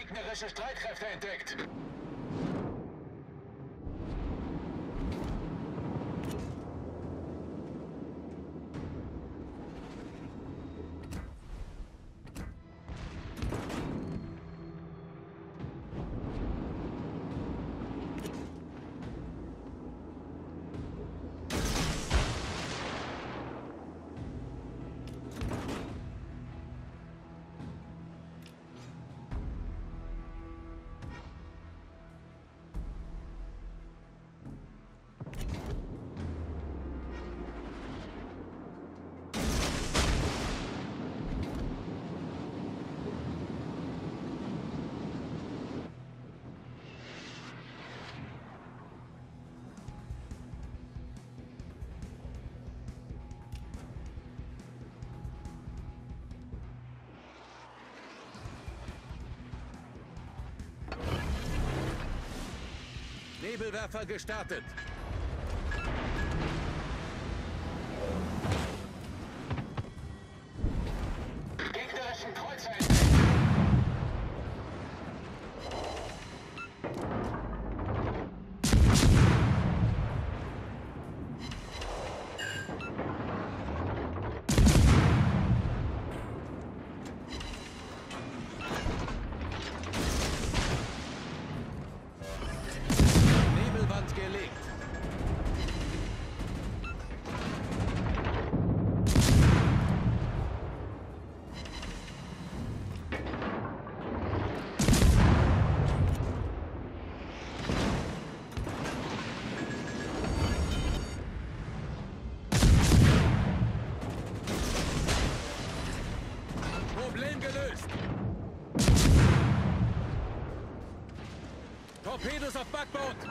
Gegnerische Streitkräfte entdeckt. Nebelwerfer gestartet. us a backbone!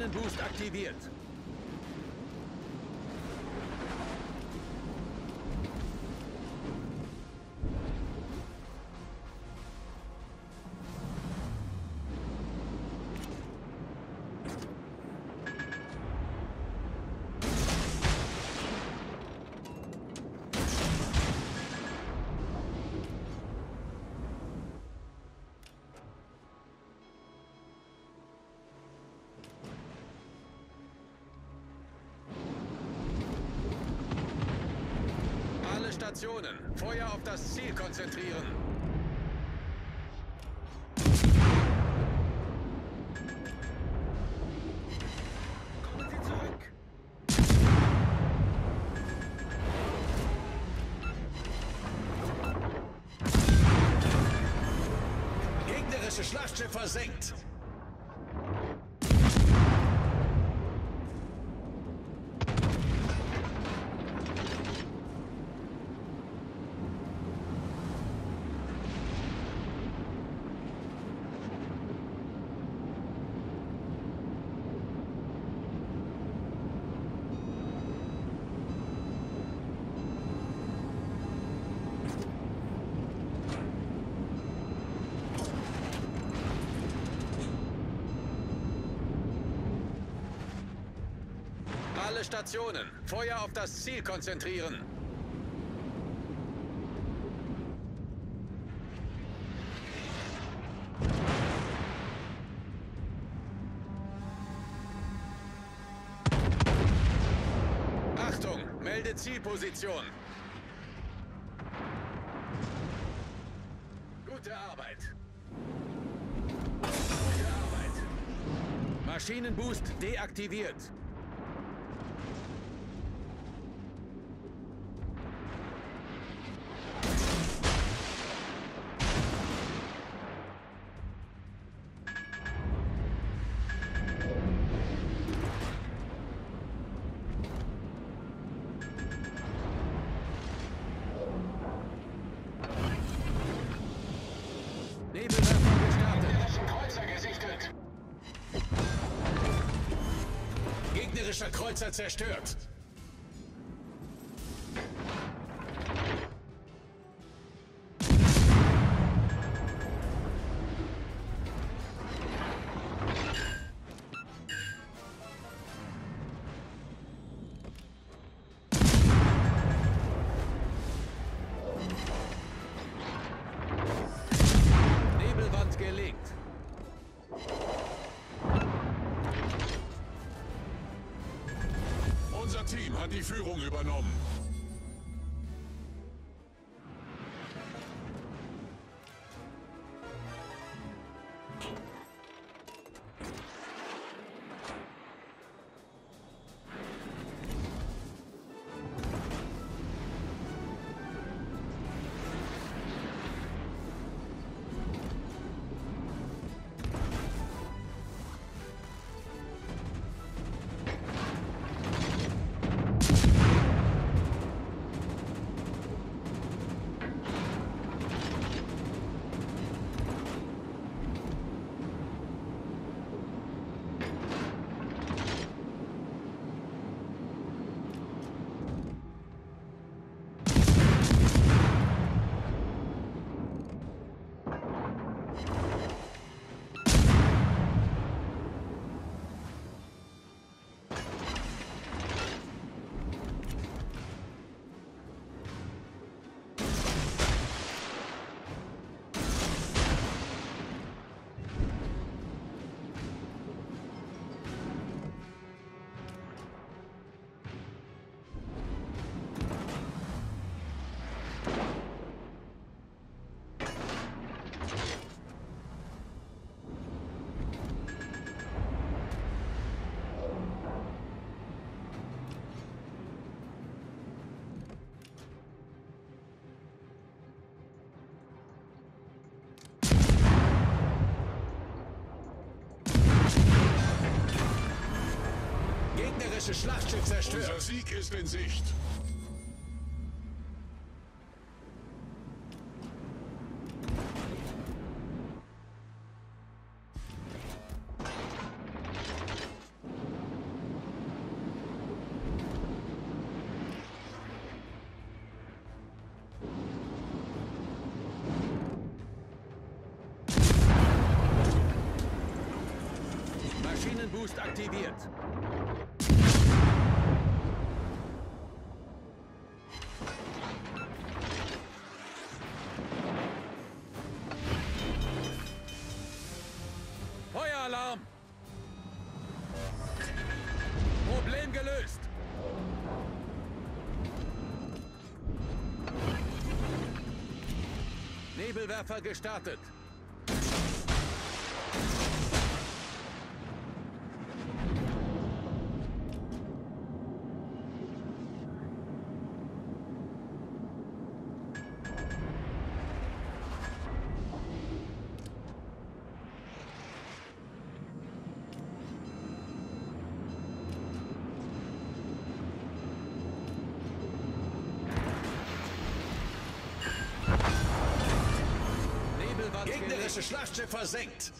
Maschinenboost aktiviert. Stationen. Feuer auf das Ziel konzentrieren. Gegnerische Schlachtschiff versenkt. Alle Stationen. Feuer auf das Ziel konzentrieren. Achtung, melde Zielposition. Gute Arbeit. Gute Arbeit. Maschinenboost deaktiviert. Kreuzer zerstört. Die Führung übernommen. Gegnerische Schlachtschiff zerstört. Unser Sieg ist in Sicht. Maschinenboost aktiviert. Nebelwerfer gestartet. Gegnerische Schlachtschiff versenkt.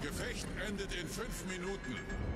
Gefecht endet in fünf Minuten.